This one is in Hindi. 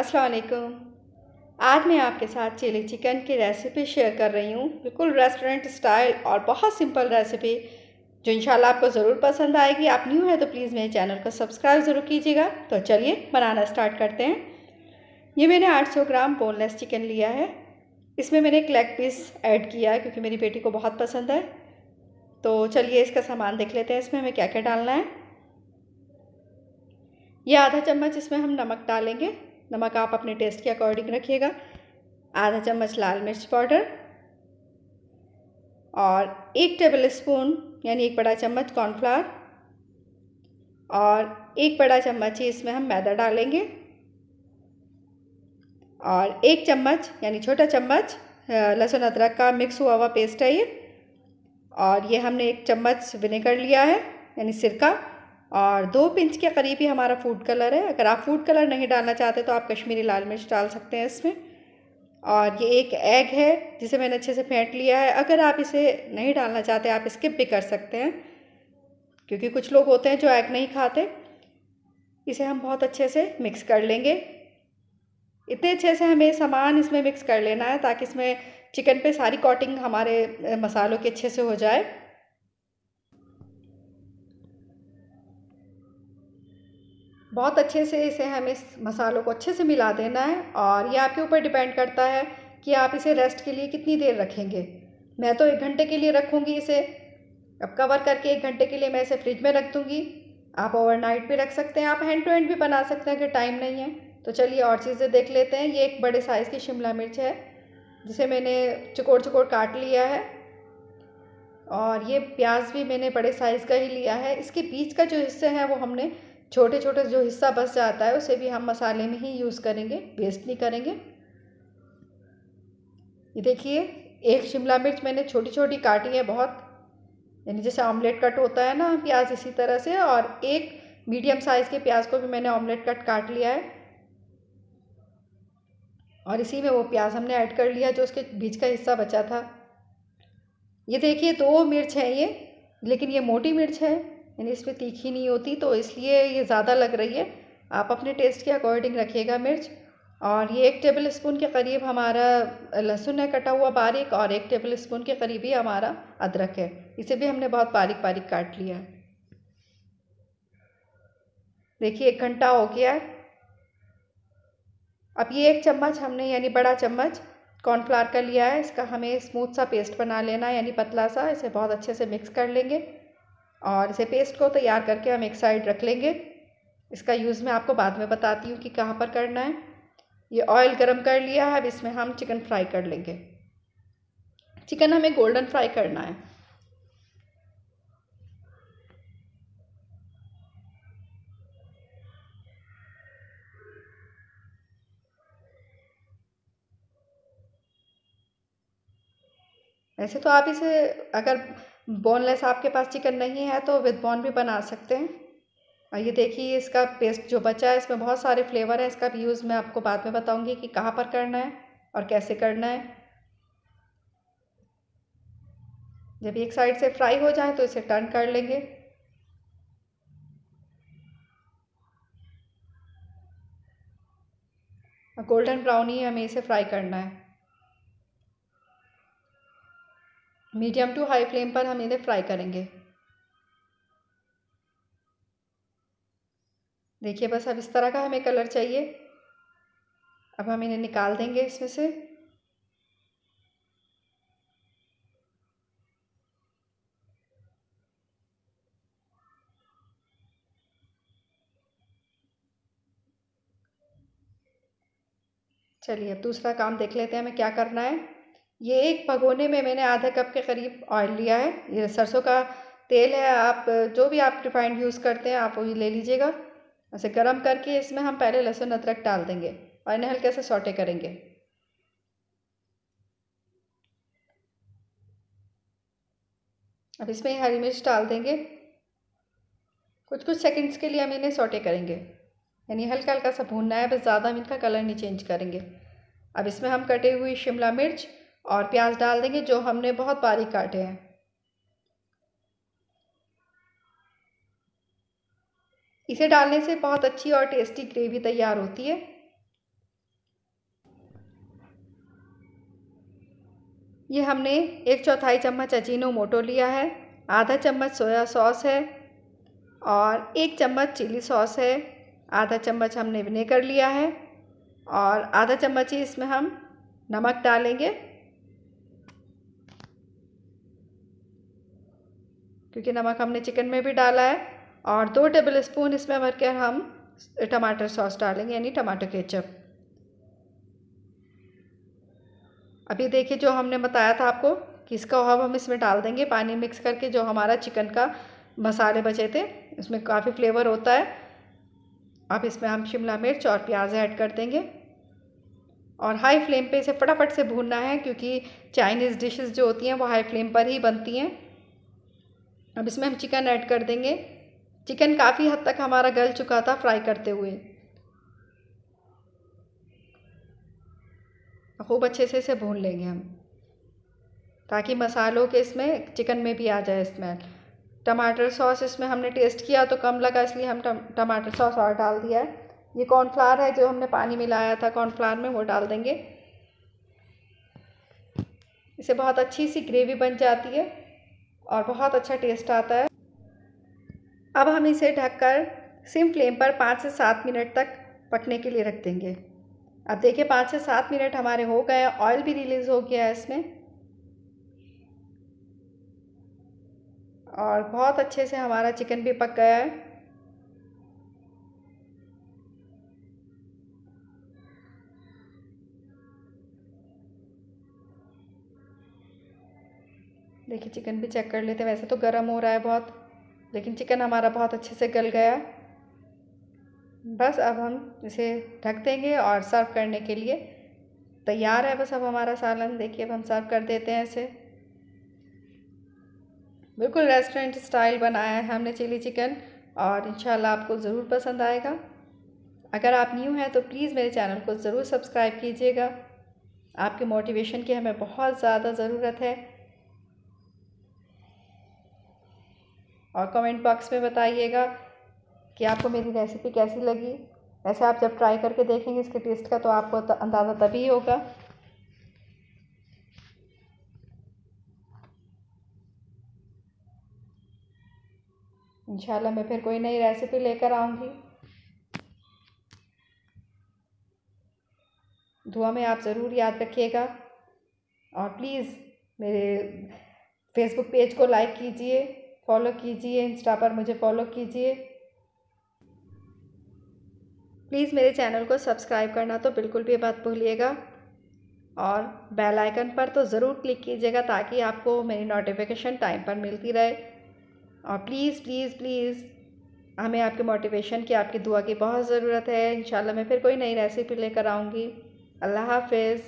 अस्सलाम वालेकुम आज मैं आपके साथ चिली चिकन की रेसिपी शेयर कर रही हूँ। बिल्कुल रेस्टोरेंट स्टाइल और बहुत सिंपल रेसिपी जो इंशाल्लाह आपको ज़रूर पसंद आएगी। आप न्यू है तो प्लीज़ मेरे चैनल को सब्सक्राइब ज़रूर कीजिएगा। तो चलिए बनाना स्टार्ट करते हैं। ये मैंने 800 ग्राम बोनलेस चिकन लिया है। इसमें मैंने एक लेग पीस ऐड किया है, क्योंकि मेरी बेटी को बहुत पसंद है। तो चलिए इसका सामान देख लेते हैं, इसमें हमें क्या क्या डालना है। ये आधा चम्मच इसमें हम नमक डालेंगे। नमक आप अपने टेस्ट के अकॉर्डिंग रखिएगा। आधा चम्मच लाल मिर्च पाउडर और एक टेबल स्पून यानी एक बड़ा चम्मच कॉर्नफ्लावर और एक बड़ा चम्मच ही इसमें हम मैदा डालेंगे और एक चम्मच, यानी छोटा चम्मच लहसुन अदरक का मिक्स हुआ हुआ पेस्ट है ये और ये हमने एक चम्मच विनेगर लिया है, यानी सिरका। और दो पिंच के करीब ही हमारा फ़ूड कलर है। अगर आप फ़ूड कलर नहीं डालना चाहते तो आप कश्मीरी लाल मिर्च डाल सकते हैं इसमें। और ये एक एग है, जिसे मैंने अच्छे से फेंट लिया है। अगर आप इसे नहीं डालना चाहते, आप स्किप भी कर सकते हैं, क्योंकि कुछ लोग होते हैं जो एग नहीं खाते। इसे हम बहुत अच्छे से मिक्स कर लेंगे। इतने अच्छे से हमें सामान इसमें मिक्स कर लेना है, ताकि इसमें चिकन पे सारी कोटिंग हमारे मसालों के अच्छे से हो जाए। बहुत अच्छे से इसे हमें इस मसालों को अच्छे से मिला देना है और ये आपके ऊपर डिपेंड करता है कि आप इसे रेस्ट के लिए कितनी देर रखेंगे। मैं तो एक घंटे के लिए रखूँगी इसे। अब कवर करके एक घंटे के लिए मैं इसे फ्रिज में रख दूँगी। आप ओवरनाइट भी रख सकते हैं, आप हैंड टू हैंड भी बना सकते हैं, अगर टाइम नहीं है। तो चलिए और चीज़ें देख लेते हैं। ये एक बड़े साइज़ की शिमला मिर्च है, जिसे मैंने चकोर चकोर काट लिया है। और ये प्याज भी मैंने बड़े साइज़ का ही लिया है। इसके बीच का जो हिस्से हैं, वो हमने छोटे छोटे जो हिस्सा बच जाता है, उसे भी हम मसाले में ही यूज़ करेंगे वेस्ट नहीं करेंगे। ये देखिए, एक शिमला मिर्च मैंने छोटी छोटी काटी है बहुत। यानी जैसे ऑमलेट कट होता है ना प्याज इसी तरह से, और एक मीडियम साइज़ के प्याज को भी मैंने ऑमलेट कट काट लिया है। और इसी में वो प्याज हमने ऐड कर लिया जो उसके बीच का हिस्सा बचा था। ये देखिए, दो मिर्च है ये, लेकिन ये मोटी मिर्च है। यानी इसमें तीखी नहीं होती तो इसलिए ये ज़्यादा लग रही है। आप अपने टेस्ट के अकॉर्डिंग रखिएगा मिर्च। और ये एक टेबल स्पून के करीब हमारा लहसुन है, कटा हुआ बारीक, और एक टेबल स्पून के करीब ही हमारा अदरक है। इसे भी हमने बहुत बारीक बारीक काट लिया है। देखिए, एक घंटा हो गया है। अब ये एक चम्मच हमने, यानी बड़ा चम्मच कॉर्नफ्लावर का लिया है। इसका हमें स्मूथ सा पेस्ट बना लेना है, यानी पतला सा। इसे बहुत अच्छे से मिक्स कर लेंगे। और इसे पेस्ट को तैयार करके हम एक साइड रख लेंगे। इसका यूज़ मैं आपको बाद में बताती हूँ कि कहाँ पर करना है। ये ऑयल गरम कर लिया है, अब इसमें हम चिकन फ्राई कर लेंगे। चिकन हमें गोल्डन फ्राई करना है। ऐसे तो आप इसे अगर बोनलेस आपके पास चिकन नहीं है तो विद बोन भी बना सकते हैं। और ये देखिए, इसका पेस्ट जो बचा है, इसमें बहुत सारे फ्लेवर हैं। इसका भी यूज़ मैं आपको बाद में बताऊँगी कि कहाँ पर करना है और कैसे करना है। जब एक साइड से फ्राई हो जाए तो इसे टर्न कर लेंगे। गोल्डन ब्राउन ही हमें इसे फ्राई करना है। मीडियम टू हाई फ्लेम पर हम इन्हें फ्राई करेंगे। देखिए बस अब इस तरह का हमें कलर चाहिए। अब हम इन्हें निकाल देंगे इसमें से। चलिए अब दूसरा काम देख लेते हैं हमें क्या करना है। ये एक भगोने में मैंने आधा कप के करीब ऑयल लिया है। ये सरसों का तेल है, आप जो भी आप रिफाइंड यूज़ करते हैं, आप वही ले लीजिएगा। ऐसे गर्म करके इसमें हम पहले लहसुन, अदरक डाल देंगे और इन्हें हल्के से सोटे करेंगे। अब इसमें हरी मिर्च डाल देंगे। कुछ कुछ सेकंड्स के लिए हम इन्हें सोटे करेंगे। यानी हल्का हल्का सा भूनना है, बस ज़्यादा हम इनका कलर नहीं चेंज करेंगे। अब इसमें हम कटे हुई शिमला मिर्च और प्याज डाल देंगे जो हमने बहुत बारीक काटे हैं। इसे डालने से बहुत अच्छी और टेस्टी ग्रेवी तैयार होती है। ये हमने एक चौथाई चम्मच अजीनो मोटो लिया है, आधा चम्मच सोया सॉस है और एक चम्मच चिली सॉस है, आधा चम्मच हमने विनेगर लिया है और आधा चम्मच ही इसमें हम नमक डालेंगे। क्योंकि नमक हमने चिकन में भी डाला है और दो टेबल स्पून इसमें भर कर हम टमाटर सॉस डालेंगे, यानी टमाटो केचप। अभी देखिए जो हमने बताया था आपको कि इसका अब हम इसमें डाल देंगे, पानी मिक्स करके जो हमारा चिकन का मसाले बचे थे इसमें काफ़ी फ्लेवर होता है। अब इसमें हम शिमला मिर्च और प्याज ऐड कर देंगे। और हाई फ्लेम पे इसे फटाफट से भूनना है, क्योंकि चाइनीज़ डिशेस जो होती हैं, वो हाई फ्लेम पर ही बनती हैं। अब इसमें हम चिकन ऐड कर देंगे। चिकन काफ़ी हद तक हमारा गल चुका था फ्राई करते हुए। खूब अच्छे से इसे भून लेंगे हम, ताकि मसालों के इसमें चिकन में भी आ जाए स्मेल टमाटर सॉस इसमें हमने टेस्ट किया तो कम लगा, इसलिए हम टमाटर सॉस और डाल दिया है। ये कॉर्नफ्लावर है, जो हमने पानी मिलाया था कॉर्नफ्लावर में, वो डाल देंगे। इसे बहुत अच्छी सी ग्रेवी बन जाती है। और बहुत अच्छा टेस्ट आता है। अब हम इसे ढककर सिम फ्लेम पर पाँच से सात मिनट तक पकने के लिए रख देंगे। अब देखिए पाँच से सात मिनट हमारे हो गए हैं ऑयल भी रिलीज़ हो गया है इसमें। और बहुत अच्छे से हमारा चिकन भी पक गया है। देखिए चिकन भी चेक कर लेते हैं। वैसे तो गर्म हो रहा है बहुत, लेकिन चिकन हमारा बहुत अच्छे से गल गया। बस अब हम इसे ढक देंगे और सर्व करने के लिए तैयार है बस अब हमारा सालन। देखिए, अब हम सर्व कर देते हैं इसे। बिल्कुल रेस्टोरेंट स्टाइल बनाया है हमने चिली चिकन और इंशाल्लाह आपको ज़रूर पसंद आएगा। अगर आप न्यू हैं तो प्लीज़ मेरे चैनल को ज़रूर सब्सक्राइब कीजिएगा। आपके मोटिवेशन की हमें बहुत ज़्यादा ज़रूरत है। और कमेंट बॉक्स में बताइएगा कि आपको मेरी रेसिपी कैसी लगी। ऐसे आप जब ट्राई करके देखेंगे इसके टेस्ट का तो आपको अंदाज़ा तभी होगा। इंशाल्लाह मैं फिर कोई नई रेसिपी लेकर आऊँगी। दुआ में आप ज़रूर याद रखिएगा। और प्लीज़ मेरे फेसबुक पेज को लाइक कीजिए। फॉलो कीजिए इंस्टा पर मुझे फॉलो कीजिए। प्लीज़ मेरे चैनल को सब्सक्राइब करना तो बिल्कुल भी मत भूलिएगा। और बेल आइकन पर तो ज़रूर क्लिक कीजिएगा ताकि आपको मेरी नोटिफिकेशन टाइम पर मिलती रहे। और प्लीज़ प्लीज़ प्लीज़, हमें आपके मोटिवेशन की आपकी दुआ की बहुत ज़रूरत है। इंशाल्लाह मैं फिर कोई नई रेसिपी लेकर आऊँगी। अल्लाह हाफिज़।